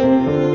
Música